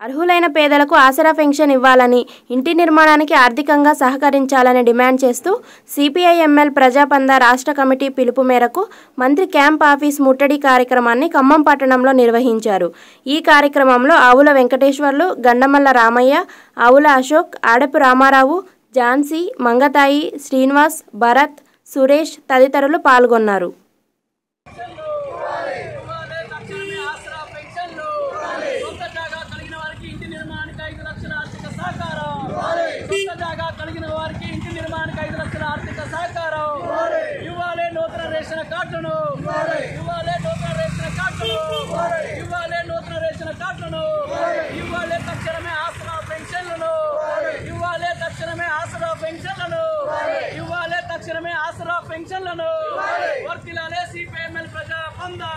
అర్హులైన పేదలకు ఆసరా పెన్షన్ ఇవ్వాలని ఇంటి నిర్మాణానికి ఆర్థికంగా సహకరించాలని డిమాండ్ చేస్తూ సిపిఐఎంఎల్ ప్రజాపంద రాష్ట్ర కమిటీ పిలుపు మేరకు మంత్రి క్యాంప్ ఆఫీస్ ముట్టడి కార్యక్రమాన్ని ఖమ్మం పట్టణంలో నిర్వహించారు. ఈ కార్యక్రమంలో ఆవుల వెంకటేశ్వర్లు గండమల్ల రామయ్య ఆవుల అశోక్ ఆడపు రామారావు ఝాన్సీ మంగతాయి శ్రీనివాస్ భరత్ సురేష్ తదితరులు పాల్గొన్నారు. రేసిన కార్డులను. ఇవ్వాలే. నూతన రేసిన కార్డులను. ఇవ్వాలే. నూతన రేసిన కార్డులను. ఇవ్వాలే. తక్షణమే ఆసరా పెన్షన్లను. ఇవ్వాలే. తక్షణమే ఆసరా పెన్షన్లను. ఇవ్వాలే. తక్షణమే ఆసరా పెన్షన్లను. వర్తిలాలే సిపిఎంఎల్ ప్రజా పందా